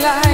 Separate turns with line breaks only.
my.